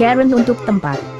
Karen untuk tempat.